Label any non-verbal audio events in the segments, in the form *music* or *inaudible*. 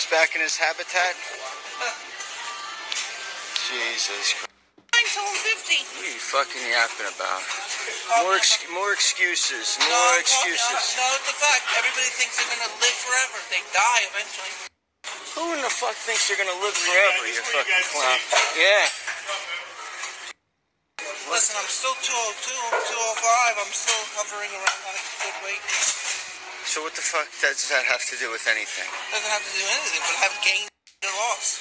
is back in his habitat? Jesus Christ. Until I'm 50. What are you fucking yapping about? More, ex- more excuses. More I'm excuses. No, no, it's a fact. Everybody thinks they're gonna live forever. They die eventually. Who in the fuck thinks they're gonna live forever, you you fucking guys clown? see. Yeah. Listen, I'm still 202, I'm 205. I'm still hovering around that good weight. So what the fuck does that have to do with anything? Doesn't have to do anything, but I haven't gained or lost.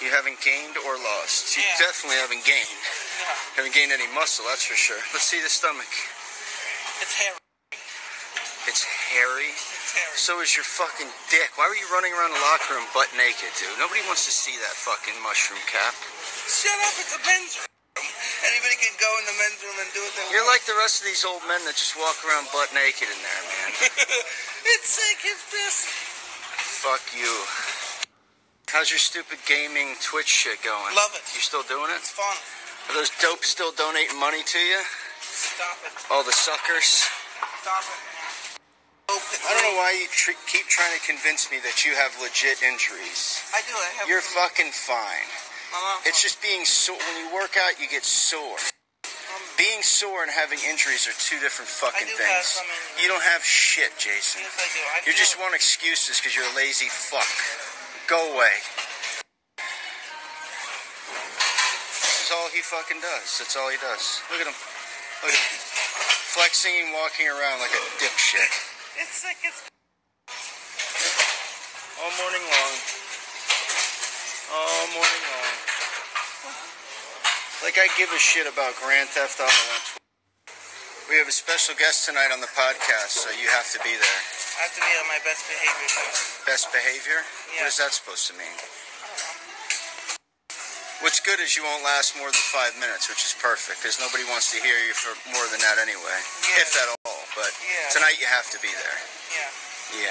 You haven't gained or lost. You Yeah. definitely haven't gained. Yeah, Haven't gained any muscle, that's for sure. Let's see the stomach. it's hairy. It's hairy. It's hairy. So is your fucking dick. Why were you running around the locker room butt naked, dude? Nobody wants to see that fucking mushroom cap. Shut up, it's a room. Anybody can go in the men's room and do what they You're want. like the rest of these old men that just walk around butt naked in there, man. *laughs* it's sick, it's piss. Fuck you. How's your stupid gaming Twitch shit going? Love it. You still doing it? It's fun. Are those dopes still donating money to you? Stop it. All the suckers? Stop it. I don't know why you tr- keep trying to convince me that you have legit injuries. I do. I have. You're fucking fine. My mom- It's just being sore. When you work out, you get sore. Um, being sore and having injuries are two different fucking things. have some injuries. You don't have shit, Jason. Yes, I do. I You feel just it. want excuses because you're a lazy fuck. Go away. This is all he fucking does. That's all he does. Look at him. Look at him. Flexing and walking around like a dipshit. It's sick. It's. All morning long. All morning long. Like I give a shit about Grand Theft Auto on Twitter. We have a special guest tonight on the podcast, so you have to be there. I have to be on my best behavior. Too. Best behavior? Yeah. What is that supposed to mean? What's good is you won't last more than five minutes, which is perfect, because nobody wants to hear you for more than that anyway, Yeah. if at all. But Yeah. tonight you have to be there. Yeah. Yeah.